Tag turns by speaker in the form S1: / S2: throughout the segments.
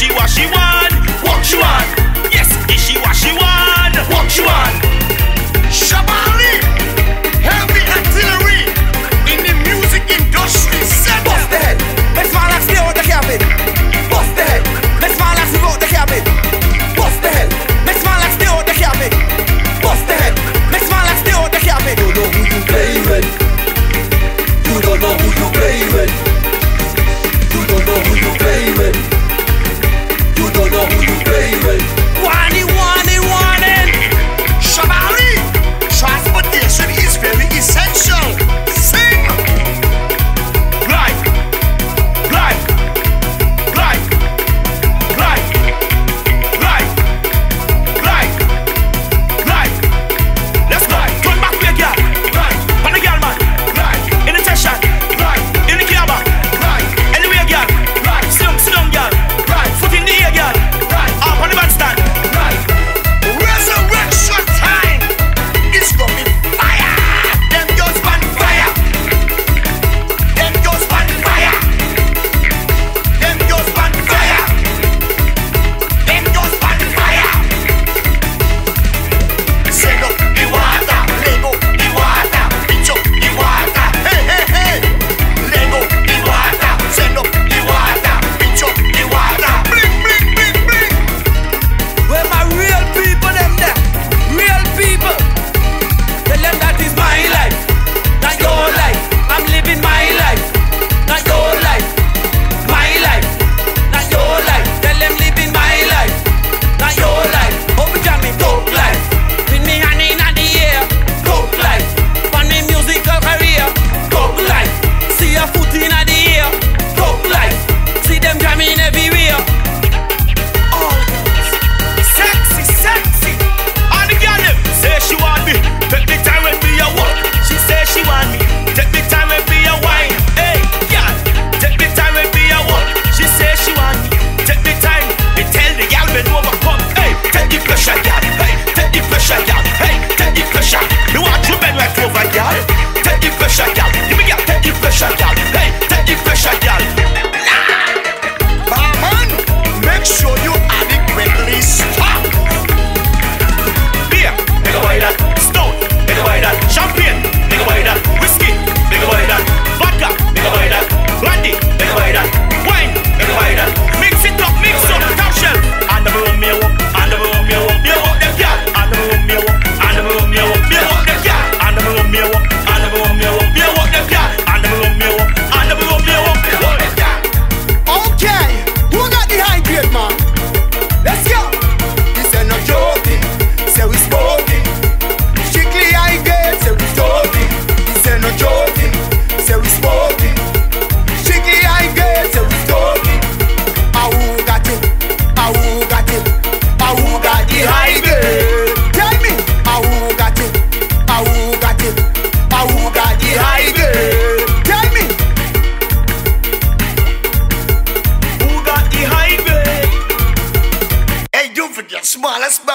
S1: she was. she was.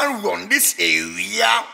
S1: around this area